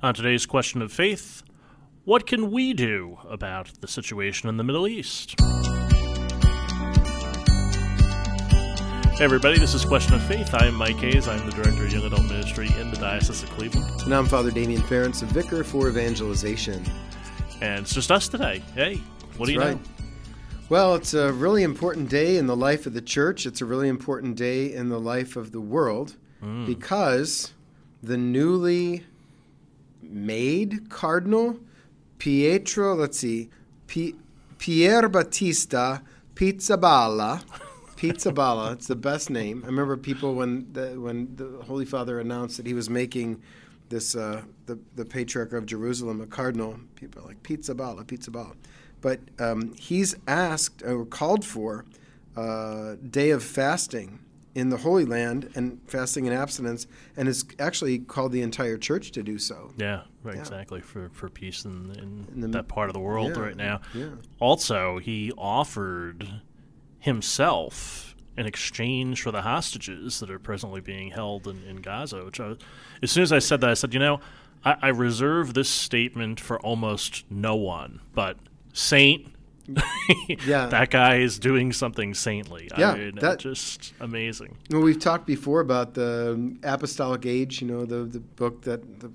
On today's question of faith, what can we do about the situation in the Middle East? Hey everybody, this is Question of Faith. I am Mike Hayes. I'm the Director of Young Adult Ministry in the Diocese of Cleveland. And I'm Father Damien Ference, a vicar for evangelization. And it's just us today. Hey, what That's do you right. know? Well, it's a really important day in the life of the church. It's a really important day in the life of the world Mm. because the newly made cardinal Pietro, let's see, P- Pierbattista Pizzaballa. Pizzaballa, it's the best name. I remember people when the, when the Holy Father announced that he was making this uh, the the Patriarch of Jerusalem a cardinal. People like Pizzaballa, Pizzaballa, but um, he's asked or called for a day of fasting in the Holy Land and fasting and abstinence, and has actually called the entire church to do so. Yeah, right, Yeah. exactly for for peace in, in, In the- that part of the world yeah, right now. yeah. Also, he offered himself in exchange for the hostages that are presently being held in, in Gaza. Which, I, as soon as I said that, I said, you know, I, I reserve this statement for almost no one, but Saint. Yeah. that guy is doing something saintly. Yeah, I mean, that- just amazing. Well, we've talked before about the Apostolic Age, you know, the, the book that the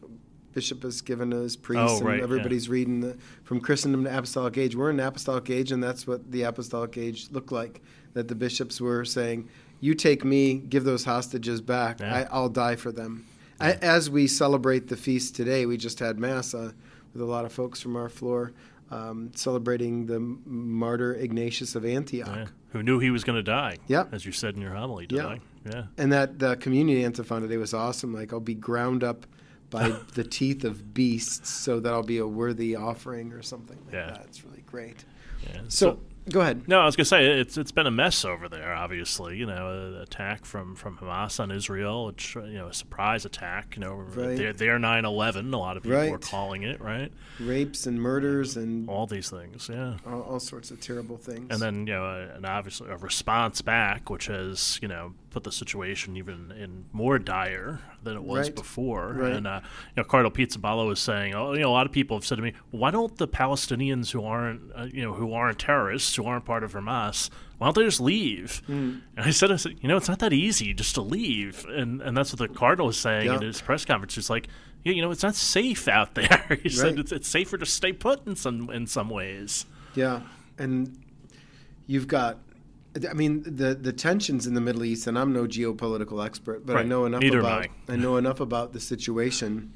bishop has given to his priests, Oh, right, and yeah. everybody's reading the, from Christendom to Apostolic Age. We're in Apostolic Age, and that's what the Apostolic Age looked like. That the bishops were saying, "You take me, give those hostages back. Yeah. I, I'll die for them." I, as we celebrate the feast today, we just had mass uh, with a lot of folks from our floor. Um, celebrating the martyr Ignatius of Antioch. Yeah. Who knew he was going to die? Yeah. as you said in your homily Yeah. today. Yeah. And that the communion antiphon today was awesome. Like I'll be ground up by the teeth of beasts, so that I'll be a worthy offering or something like Yeah. that. It's really great. yeah. So, go ahead. No, I was gonna say it's it's been a mess over there. Obviously, you know, an attack from, from Hamas on Israel, which you know, a surprise attack. You know, Right. they're they're 9/11. A lot of people are Right. calling it right. Rapes and murders and All these things, yeah. all, all sorts of terrible things. And then you know, and obviously a response back, which has you know put the situation even in more dire than it was Right. before. Right. And uh, you know, Cardinal Pizzaballa was saying, oh, you know, a lot of people have said to me, why don't the Palestinians who aren't, uh, you know, who aren't terrorists, who aren't part of Hamas, why don't they just leave? Hmm. And I said, I said, you know, it's not that easy just to leave. And and that's what the Cardinal was saying in his press conference. He's like. Yeah, you know, it's not safe out there. he said it's, it's safer to stay put in some in some ways. yeah, and you've got. I mean the the tensions in the Middle East, and I'm no geopolitical expert, but I know enough Neither about I. I know enough about the situation.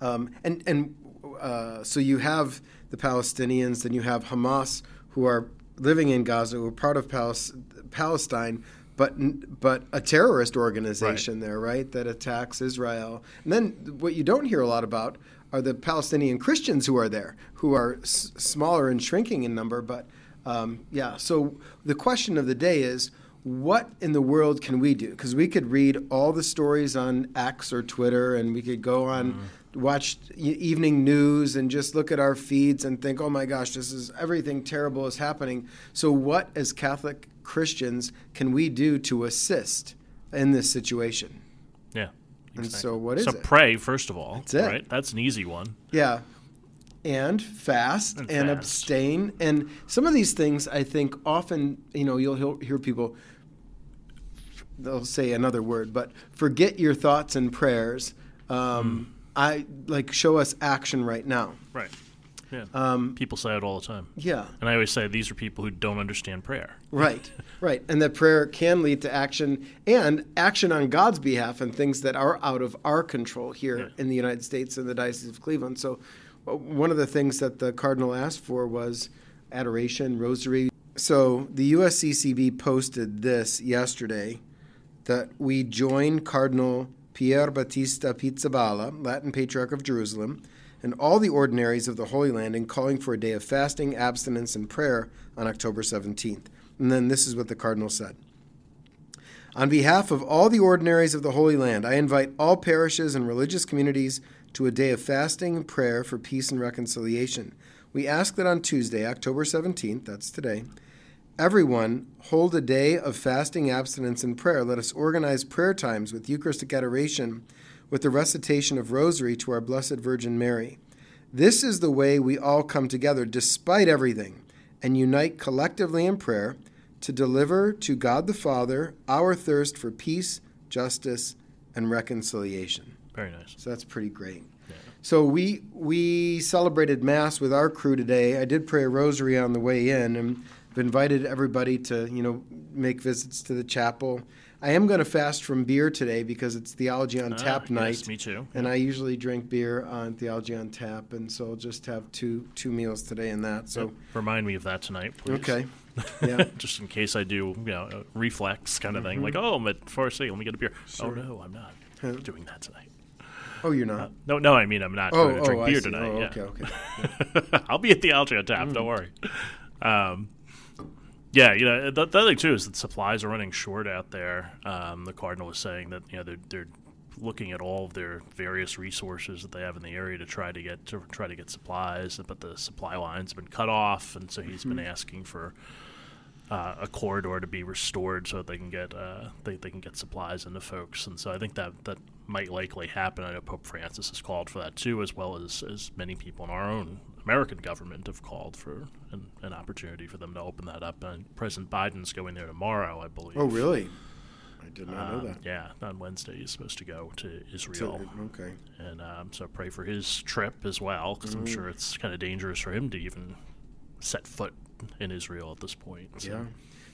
Um, and and uh, so you have the Palestinians, then you have Hamas, who are living in Gaza, who are part of Palis- Palestine, but but a terrorist organization there, right, that attacks Israel. And then what you don't hear a lot about are the Palestinian Christians who are there, who are s- smaller and shrinking in number. But um, yeah, so the question of the day is. What in the world can we do? Because we could read all the stories on X or Twitter, and we could go on watch e- evening news and just look at our feeds and think, oh my gosh, this is everything terrible is happening. So, what as Catholic Christians can we do to assist in this situation? Yeah. And so what is so it? pray first of all. That's it. Right. That's an easy one. Yeah. And fast And and, fast. abstain. And some of these things, I think, often, you know, you'll hear- hear people, they'll say another word, but forget your thoughts and prayers. Um, I like show us action right now. Right. Yeah. Um, people say it all the time. yeah. And I always say these are people who don't understand prayer. Right, right. And that prayer can lead to action and action on God's behalf and things that are out of our control here Yeah. in the United States and the Diocese of Cleveland. So, one of the things that the Cardinal asked for was adoration, rosary. So, the USCCB posted this yesterday that we join Cardinal Pierbattista Pizzaballa, Latin Patriarch of Jerusalem, and all the ordinaries of the Holy Land in calling for a day of fasting, abstinence, and prayer on October 17th. And then this is what the Cardinal said. On behalf of all the ordinaries of the Holy Land, I invite all parishes and religious communities to a day of fasting and prayer for peace and reconciliation. We ask that on Tuesday, October 17th, that's today, everyone hold a day of fasting, abstinence, and prayer. Let us organize prayer times with Eucharistic adoration with the recitation of Rosary to our Blessed Virgin Mary. This is the way we all come together, despite everything, and unite collectively in prayer to deliver to God the Father our thirst for peace, justice, and reconciliation. Very nice. So that's pretty great. So we we celebrated Mass with our crew today. I did pray a rosary on the way in, and I've invited everybody to you know make visits to the chapel. I am going to fast from beer today because it's Theology on Ah, Tap yes, night, me too. and I usually drink beer on Theology on Tap, and so I'll just have two two meals today in that. So. Remind me of that tonight, please. okay, yeah. Just in case I do, you know, a reflex kind of thing. Like, oh, I'm at Forest City. Let me get a beer. Mm-hmm. Sure. Oh no, I'm not doing that tonight. Oh, you're Uh, not. no, no, I mean I'm not Oh, going to drink oh, I beer see. tonight. Oh, yeah. okay, okay. I'll be at the Algae Tap. Mm. Don't worry. Um, yeah, you know the, the other thing too is that supplies are running short out there. Um, the cardinal was saying that you know they're they're looking at all of their various resources that they have in the area to try to get to try to get supplies, but the supply lines have been cut off, and so he's been Mm-hmm. asking for. Uh, a corridor to be restored so they can get uh, they, they can get supplies into folks, and so I think that that might likely happen. I know Pope Francis has called for that too, as well as as many people in our own American government have called for an, an opportunity for them to open that up. And President Biden's going there tomorrow, I believe. Oh, really? I did not know Um, that. yeah, on Wednesday he's supposed to go to To- Israel, okay. and um, so pray for his trip as well, because Mm-hmm. I'm sure it's kind of dangerous for him to even set foot in Israel at this point. so- Yeah.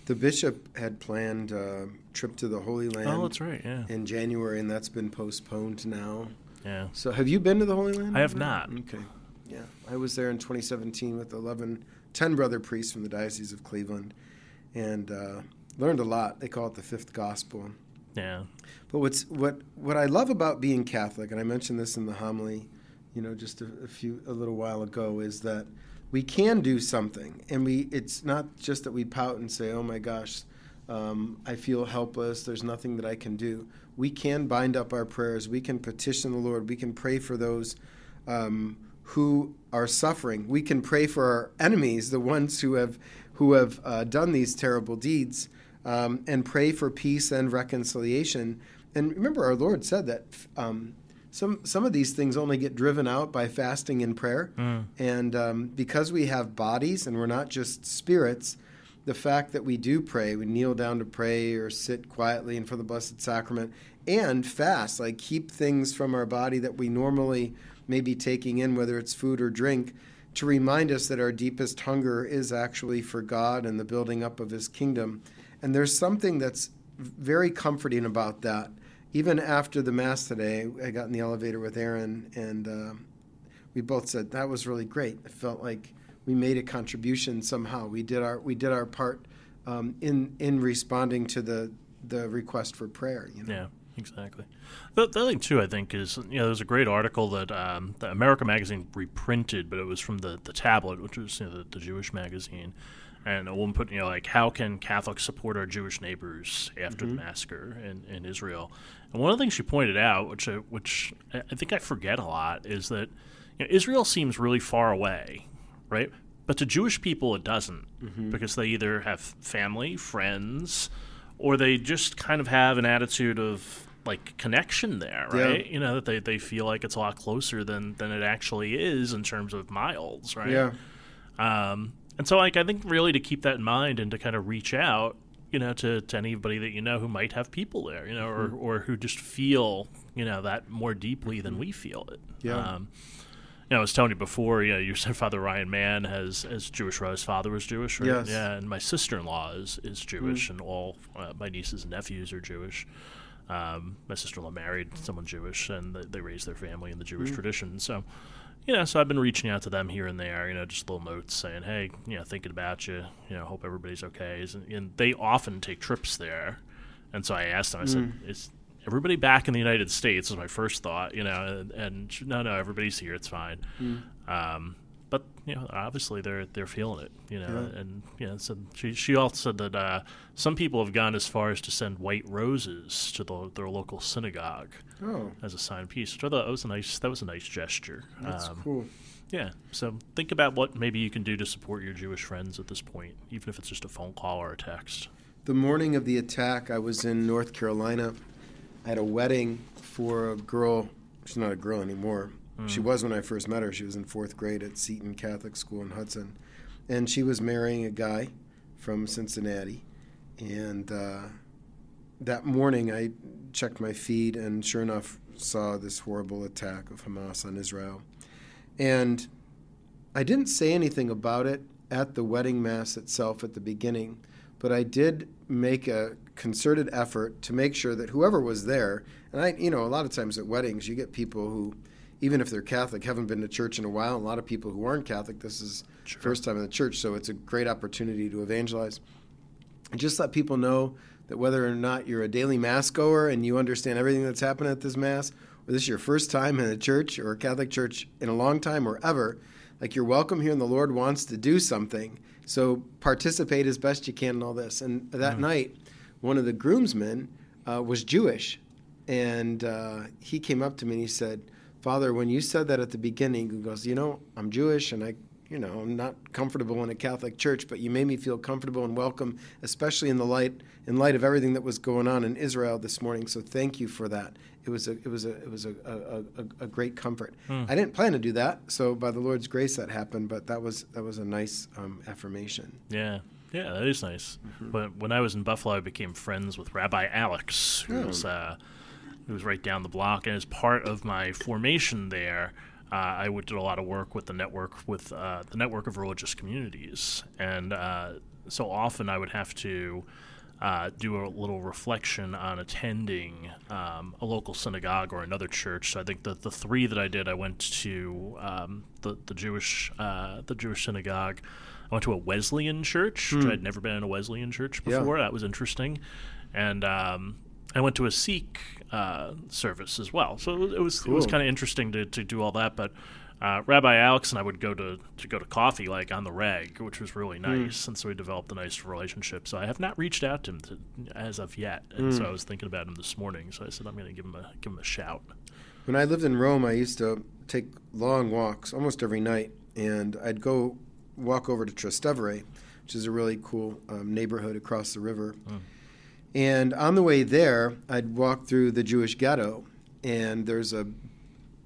The bishop had planned a trip to the Holy Land Oh, that's right. Yeah. in January, and that's been postponed now. Yeah. So, have you been to the Holy Land? I have not. Okay. Yeah. I was there in 2017 with 11, 10 brother priests from the Diocese of Cleveland and uh, learned a lot. They call it the fifth gospel. Yeah. But what's what what I love about being Catholic, and I mentioned this in the homily, you know, just a, a few a little while ago, is that we can do something, and we it's not just that we pout and say, "Oh my gosh, um, I feel helpless. There's nothing that I can do." We can bind up our prayers. We can petition the Lord. We can pray for those um, who are suffering. We can pray for our enemies, the ones who have who have uh, done these terrible deeds, um, and pray for peace and reconciliation. And remember, our Lord said that um, some some of these things only get driven out by fasting and prayer. And um, because we have bodies and we're not just spirits, the fact that we do pray, we kneel down to pray or sit quietly in front of the Blessed Sacrament and fast, like keep things from our body that we normally may be taking in, whether it's food or drink, to remind us that our deepest hunger is actually for God and the building up of His kingdom. And there's something that's very comforting about that. Even after the Mass today, I got in the elevator with Aaron, and uh, we both said that was really great. It felt like we made a contribution somehow. We did our we did our part um, in in responding to the the request for prayer. You know? Yeah, exactly. The, the other thing too, I think, is you know, there's a great article that um, the America magazine reprinted, but it was from the the tablet, which was you know, the, the Jewish magazine, and a woman put you know like how can Catholics support our Jewish neighbors after the mm-hmm. massacre in, in Israel? And one of the things she pointed out, which uh, I, which I think I forget a lot, is that you know, Israel seems really far away, right? But to Jewish people, it doesn't, mm-hmm. because they either have family, friends, or they just kind of have an attitude of like connection there, Yeah. right? You know that they, they feel like it's a lot closer than than it actually is in terms of miles, right? Yeah. Um, and so, like, I think really to keep that in mind and to kind of reach out, you know, to, to anybody that you know who might have people there, you know, or, Mm-hmm. or who just feel, you know, that more deeply than we feel it. Yeah. Um, you know, I was telling you before, you know, your Father Ryan Mann has as Jewish. His father was Jewish, right? Yes. Yeah, and my sister-in-law is, is Jewish, Mm. and all uh, my nieces and nephews are Jewish. Um, my sister-in-law married someone Jewish, and they, they raised their family in the Mm. Jewish tradition. So, you know, so I've been reaching out to them here and there, you know, just little notes saying, hey, you know, thinking about you, you know, hope everybody's okay. And, and they often take trips there. And so I asked them, I said, is everybody back in the United States? Was my first thought, you know, and, and no, no, everybody's here. It's fine. Um, but you know, obviously they're they're feeling it, you know, Yeah. and you know, so she she also said that uh, some people have gone as far as to send white roses to the, their local synagogue Oh, as a sign of peace. Which I thought that was a nice that was a nice gesture. that's Um, cool. yeah. So think about what maybe you can do to support your Jewish friends at this point, even if it's just a phone call or a text. The morning of the attack, I was in North Carolina I had a wedding for a girl. She's not a girl anymore. She was when I first met her. She was in fourth grade at Seton Catholic School in Hudson, and she was marrying a guy from Cincinnati. And uh, that morning, I checked my feed, and sure enough, saw this horrible attack of Hamas on Israel. And I didn't say anything about it at the wedding mass itself at the beginning, but I did make a concerted effort to make sure that whoever was there, and I, you know, a lot of times at weddings, you get people who, even if they're Catholic, haven't been to church in a while. A lot of people who aren't Catholic, this is Sure. first time in the church, so it's a great opportunity to evangelize. And just let people know that whether or not you're a daily mass goer and you understand everything that's happening at this mass, or this is your first time in a church or a Catholic church in a long time or ever, like you're welcome here and the Lord wants to do something. So participate as best you can in all this. And that night, one of the groomsmen uh, was Jewish. And uh, he came up to me and he said, Father, when you said that at the beginning, he goes, You know, I'm Jewish and I, you know, I'm not comfortable in a Catholic church, but you made me feel comfortable and welcome, especially in the light in light of everything that was going on in Israel this morning. So thank you for that. It was a it was a it was a, a, a, a great comfort. I didn't plan to do that, so by the Lord's grace that happened. But that was that was a nice um, affirmation. Yeah, yeah, that is nice. When when I was in Buffalo, I became friends with Rabbi Alex, who Oh. was uh, who was right down the block, and as part of my formation there. Uh, I would did a lot of work with the network with uh, the network of religious communities, and uh, so often I would have to uh, do a little reflection on attending um, a local synagogue or another church. So I think that the three that I did, I went to um, the the Jewish uh, the Jewish synagogue. I went to a Wesleyan church. which I'd never been in a Wesleyan church Yeah. before. That was interesting, and um, I went to a Sikh uh, service as well. So it was it was, it was kind of interesting to, to do all that, but. Uh, Rabbi Alex and I would go to, to go to coffee like on the reg, which was really nice, and so we developed a nice relationship. So I have not reached out to him to, as of yet, and so I was thinking about him this morning. So I said I'm going to give him a give him a shout. When I lived in Rome, I used to take long walks almost every night, and I'd go walk over to Trastevere, which is a really cool um, neighborhood across the river. And on the way there, I'd walk through the Jewish ghetto, and there's a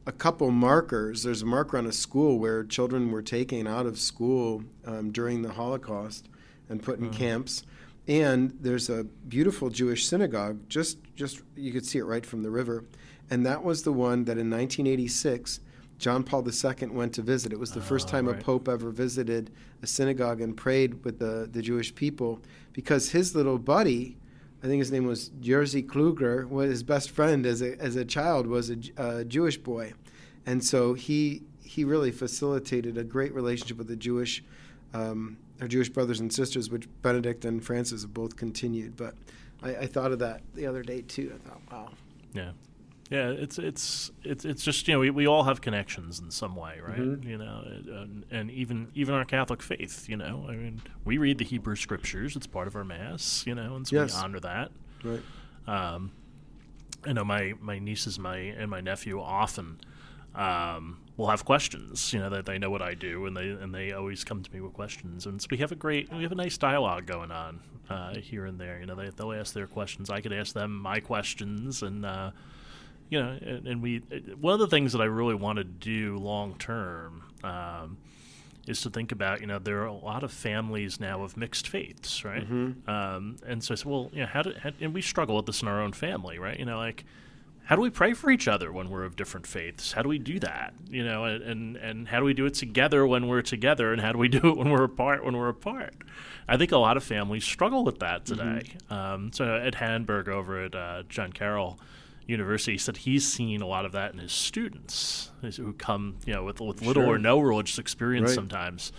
a couple markers. There's a marker on a school where children were taken out of school um, during the Holocaust and put in camps. And there's a beautiful Jewish synagogue. Just, just you could see it right from the river, and that was the one that in 1986 John Paul II went to visit. It was the first Oh, time a pope ever visited a synagogue and prayed with the, the Jewish people because his little buddy, I think his name was Jerzy Kluger, was his best friend as a, as a child was a Jewish boy. And so he, he really facilitated a great relationship with the Jewish, um, our Jewish brothers and sisters, which Benedict and Francis have both continued. But I, I thought of that the other day too. I thought, wow. Yeah, yeah. It's it's it's it's just you know we, we all have connections in some way, right? Mhm. You know, and, and even even our Catholic faith. You know, I mean, we read the Hebrew Scriptures. It's part of our mass. You know, and so Yes. we honor that. Right. Um, I know my my nieces, my and my nephew often um, will have questions. You know that they know what I do, and they and they always come to me with questions. And so we have a great, we have a nice dialogue going on uh, here and there. You know, they they'll ask their questions. I could ask them my questions, and uh, you know, and, and we. One of the things that I really want to do long term. Um, is to think about, you know, there are a lot of families now of mixed faiths, right? Um, and so I said, well, you know, how do, how, and we struggle with this in our own family, right? You know, like, how do we pray for each other when we're of different faiths? How do we do that? You know, and, and, how do we do it together when we're together? And how do we do it when we're apart when we're apart? I think a lot of families struggle with that today. Um, so Ed Hanberg over at uh, John Carroll University said he's seen a lot of that in his students who come, you know, with, with little Sure. or no religious experience Right. sometimes.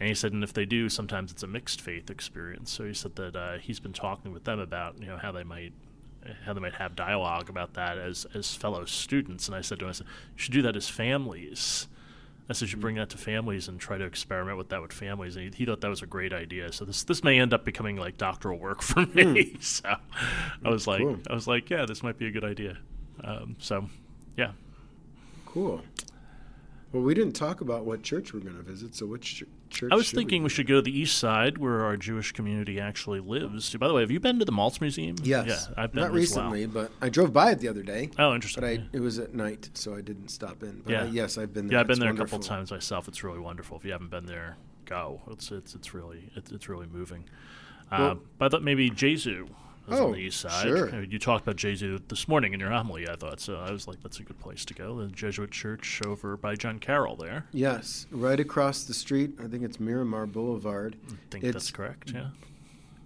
And he said, and if they do, sometimes it's a mixed faith experience. So he said that uh, he's been talking with them about, you know, how they might how they might have dialogue about that as as fellow students. And I said to him, I said, you should do that as families. I said, you should bring that to families and try to experiment with that with families. And he, he thought that was a great idea. So this this may end up becoming like doctoral work for me. Hmm. so I hmm, was like, Cool. I was like, yeah, this might be a good idea. Um, so, yeah. Cool. Well, we didn't talk about what church we're going to visit. So, which ch- church? I was thinking we, we should go to the east side where our Jewish community actually lives. By the way, have you been to the Maltz Museum? Yes. Yeah, I've been not as well. recently, but I drove by it the other day. Oh, interesting. But I it was at night, so I didn't stop in. But Yeah. uh, yes, I've been there. yeah, I've been It's there a couple times myself. It's really wonderful. If you haven't been there, go. It's it's it's really it's, it's really moving. Uh, but I thought maybe Gesu is Oh, on the east side. sure. Uh, You talked about Gesu this morning in your homily. I thought so. I was like, that's a good place to go. The Jesuit church over by John Carroll there. Yes, right across the street. I think it's Miramar Boulevard. I think It's- that's correct. Yeah.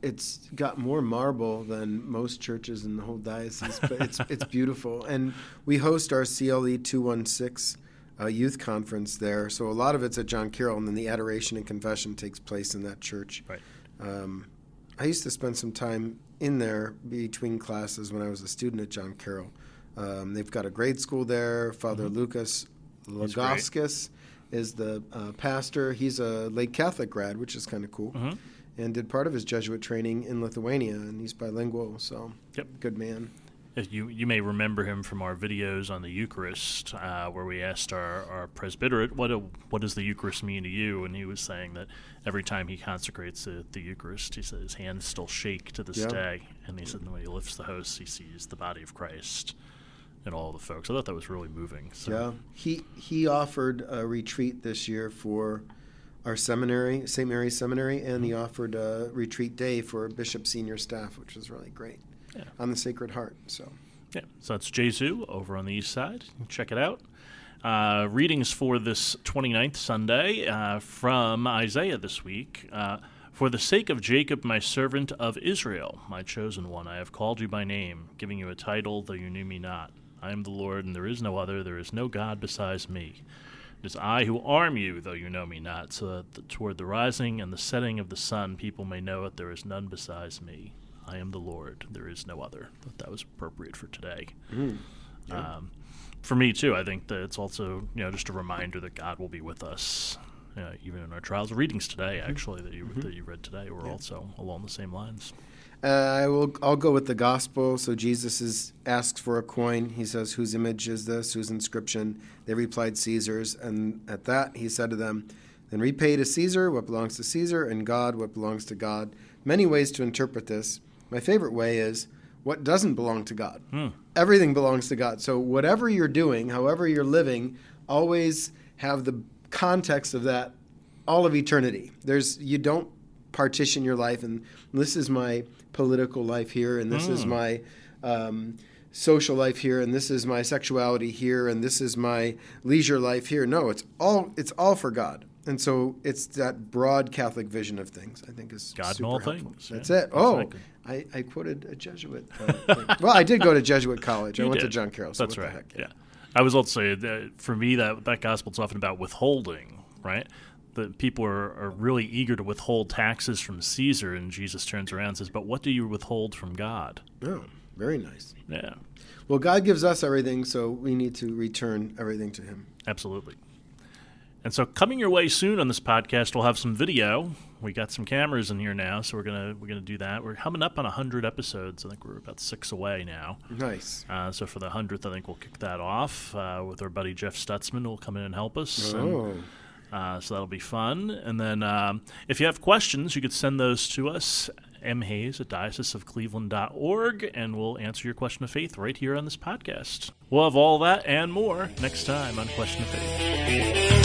It's got more marble than most churches in the whole diocese, but it's it's beautiful. And we host our CLE 216 uh, youth conference there. So a lot of it's at John Carroll, and then the adoration and confession takes place in that church. Right. Um, I used to spend some time in there between classes when I was a student at John Carroll. Um, they've got a grade school there. Father Lucas Mm-hmm. He's Laniauskas is the uh, pastor. He's a Lake Catholic grad, which is kind of cool, Mhm. and did part of his Jesuit training in Lithuania, and he's bilingual. So, Yep. good man. You you may remember him from our videos on the Eucharist, uh, where we asked our, our presbyterate, what a, what does the Eucharist mean to you? And he was saying that every time he consecrates the, the Eucharist, he said his hands still shake to this Yeah. day. And he said when he lifts the host, he sees the body of Christ and all the folks. I thought that was really moving. So, Yeah, he he offered a retreat this year for our seminary, St. Mary's Seminary, and he offered a retreat day for Bishop senior staff, which was really great Yeah. on the Sacred Heart. So. Yeah, so that's Gesu over on the east side. Check it out. Uh, readings for this 29th Sunday uh, from Isaiah this week. Uh, for the sake of Jacob, my servant of Israel, my chosen one, I have called you by name, giving you a title, though you knew me not. I am the Lord, and there is no other. There is no God besides me. It is I who arm you, though you know me not, so that the, toward the rising and the setting of the sun people may know that there is none besides me. I am the Lord, there is no other. Thought that was appropriate for today. Mm, yeah. Um, for me too, I think that it's also you know just a reminder that God will be with us, uh, even in our trials. Readings today, actually, that you that you read today, were Mm-hmm. Yeah. also along the same lines. Uh, I will. I'll go with the gospel. So Jesus is asks for a coin. He says, "Whose image is this? Whose inscription?" They replied, "Caesar's." And at that, he said to them, "Then repay to Caesar what belongs to Caesar, and God what belongs to God." Many ways to interpret this. My favorite way is what doesn't belong to God. Hmm. Everything belongs to God. So whatever you're doing, however you're living, always have the context of that all of eternity. There's you don't partition your life and this is my political life here and this is Mm. my um, social life here and this is my sexuality here and this is my leisure life here. No, it's all it's all for God. And so it's that broad Catholic vision of things. I think is God in super all helpful. things, That's yeah, it. Oh, exactly. I, I quoted a Jesuit. Uh, well, I did go to Jesuit college. I went to. John Carroll. So That's what the right. heck, yeah. I was also say that for me that that gospel's often about withholding, right? That people are, are really eager to withhold taxes from Caesar, and Jesus turns around and says, "But what do you withhold from God?" Oh, very nice. Yeah, Well, God gives us everything, so we need to return everything to Him. Absolutely. And so coming your way soon on this podcast, we'll have some video. We got some cameras in here now, so we're gonna we're gonna do that. We're coming up on hundred episodes. I think we're about six away now. Nice. Uh, so for the hundredth, I think we'll kick that off uh, with our buddy Jeff Stutzman, who'll come in and help us. And, Oh, uh, so that'll be fun. And then um, if you have questions, you could send those to us, mhays at dioceseofcleveland.org, and we'll answer your question of faith right here on this podcast. We'll have all that and more next time on Question of Faith.